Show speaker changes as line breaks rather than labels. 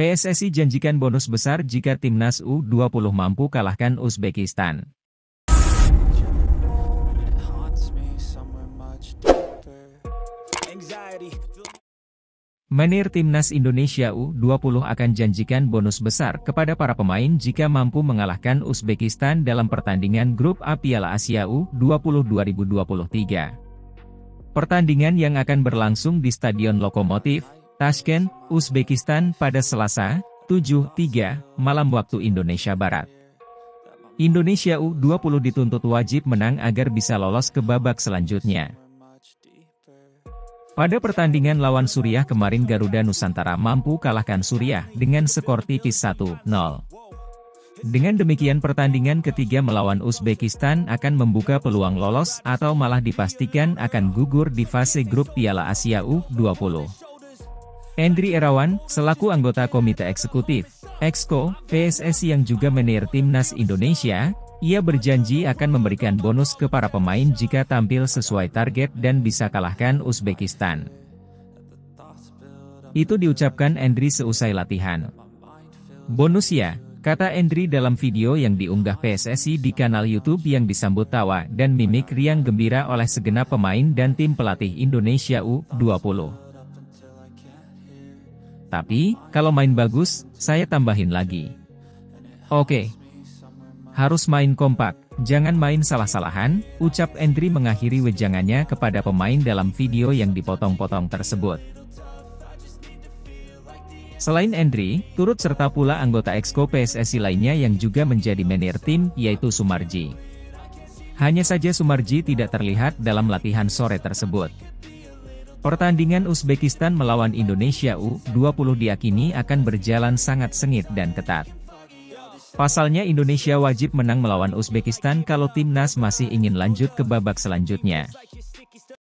PSSI janjikan bonus besar jika timnas U20 mampu kalahkan Uzbekistan. Menir Timnas Indonesia U20 akan janjikan bonus besar kepada para pemain jika mampu mengalahkan Uzbekistan dalam pertandingan grup A Piala Asia U20 2023. Pertandingan yang akan berlangsung di Stadion Lokomotif, Tashkent, Uzbekistan pada Selasa, 7.3 malam waktu Indonesia Barat. Indonesia U20 dituntut wajib menang agar bisa lolos ke babak selanjutnya. Pada pertandingan lawan Suriah kemarin Garuda Nusantara mampu kalahkan Suriah dengan skor tipis 1-0. Dengan demikian pertandingan ketiga melawan Uzbekistan akan membuka peluang lolos atau malah dipastikan akan gugur di fase grup Piala Asia U20. Endri Erawan, selaku anggota Komite Eksekutif, Exco, PSSI yang juga menir Timnas Indonesia, ia berjanji akan memberikan bonus ke para pemain jika tampil sesuai target dan bisa kalahkan Uzbekistan. Itu diucapkan Endri seusai latihan. Bonus ya, kata Endri dalam video yang diunggah PSSI di kanal YouTube yang disambut tawa dan mimik riang gembira oleh segenap pemain dan tim pelatih Indonesia U20. Tapi, kalau main bagus, saya tambahin lagi. Oke, harus main kompak, jangan main salah-salahan, ucap Endri mengakhiri wejangannya kepada pemain dalam video yang dipotong-potong tersebut. Selain Endri, turut serta pula anggota Exco PSSI lainnya yang juga menjadi menir tim, yaitu Sumarji. Hanya saja Sumarji tidak terlihat dalam latihan sore tersebut. Pertandingan Uzbekistan melawan Indonesia U20 diakini akan berjalan sangat sengit dan ketat. Pasalnya Indonesia wajib menang melawan Uzbekistan kalau timnas masih ingin lanjut ke babak selanjutnya.